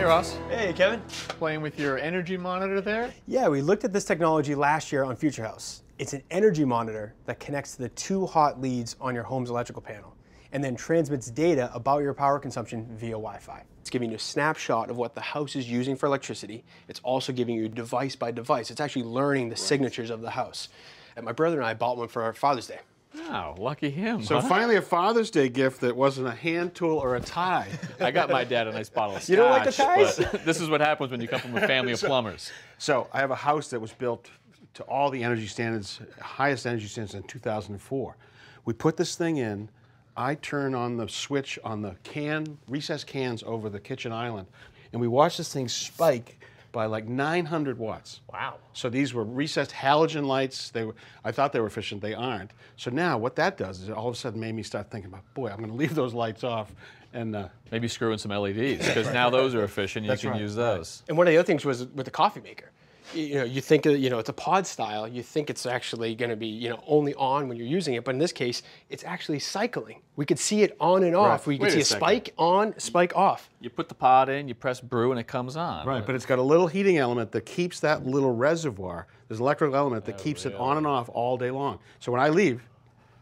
Hey, Ross. Hey, Kevin. Playing with your energy monitor there? Yeah, we looked at this technology last year on Future House. It's an energy monitor that connects to the two hot leads on your home's electrical panel and then transmits data about your power consumption via Wi-Fi. It's giving you a snapshot of what the house is using for electricity. It's also giving you device by device. It's actually learning the right. signatures of the house. And my brother and I bought one for our Father's Day. Wow, lucky him. So huh? finally a Father's Day gift that wasn't a hand tool or a tie. I got my dad a nice bottle of scotch. You don't like the ties? this is what happens when you come from a family of plumbers. So I have a house that was built to all the energy standards, highest energy standards in 2004. We put this thing in, I turn on the switch on the can, recessed cans over the kitchen island, and we watch this thing spike by like 900 watts. Wow. So these were recessed halogen lights. They were, I thought they were efficient. They aren't. So now what that does is it all of a sudden made me start thinking about, boy, I'm going to leave those lights off and uh, maybe screw in some LEDs because now those are efficient. You can right, use those. And one of the other things was with the coffee maker you know, you think, you know, it's a pod style, you think it's actually going to be, you know, only on when you're using it, but in this case, it's actually cycling. We could see it on and off. Right. We could see a, a spike on, spike off. You put the pod in, you press brew, and it comes on. Right, but it's got a little heating element that keeps that little reservoir, there's an electrical element that oh, keeps really? it on and off all day long. So when I leave,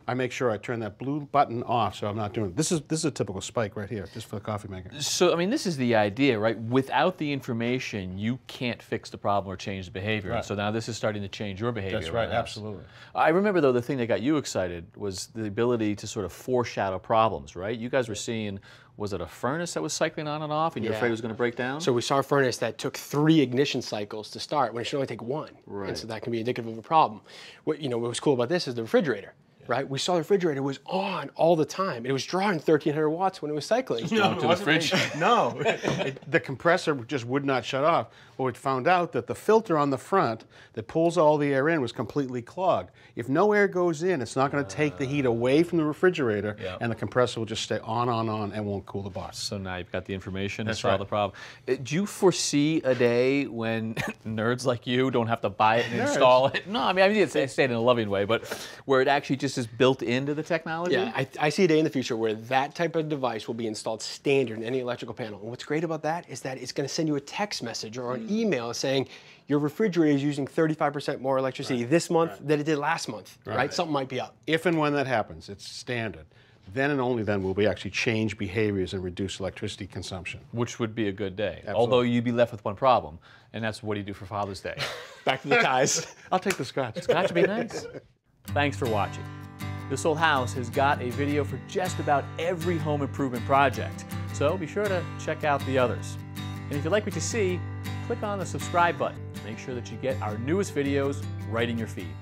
I make sure I turn that blue button off so I'm not doing it. This is this is a typical spike right here, just for the coffee maker. So I mean this is the idea, right? Without the information, you can't fix the problem or change the behavior. Right. So now this is starting to change your behavior. That's right, absolutely. I remember though the thing that got you excited was the ability to sort of foreshadow problems, right? You guys were seeing was it a furnace that was cycling on and off and you're afraid it was going to break down? So we saw a furnace that took three ignition cycles to start when it should only take one. Right. And so that can be indicative of a problem. What you know what was cool about this is the refrigerator right? We saw the refrigerator was on all the time. It was drawing 1,300 watts when it was cycling. No, to the fridge. no, it, the compressor just would not shut off. Well, we found out that the filter on the front that pulls all the air in was completely clogged. If no air goes in, it's not going to take the heat away from the refrigerator, yep. and the compressor will just stay on, on, on, and won't cool the box. So now you've got the information That's to solve right. the problem. Uh, do you foresee a day when nerds like you don't have to buy it and nerds. install it? No, I mean, I mean, it's, I say it in a loving way, but where it actually just is built into the technology? Yeah, I, I, see a day in the future where that type of device will be installed standard in any electrical panel. And what's great about that is that it's going to send you a text message or an mm. email saying your refrigerator is using 35% more electricity right. this month right. than it did last month, right. right? Something might be up. If and when that happens, it's standard then and only then will we actually change behaviors and reduce electricity consumption. Which would be a good day. Absolutely. Although you'd be left with one problem, and that's what do you do for Father's Day? Back to the ties. I'll take the scotch. Scotch would be nice. Thanks for watching. This Old House has got a video for just about every home improvement project, so be sure to check out the others. And if you like what you see, click on the subscribe button. to Make sure that you get our newest videos right in your feed.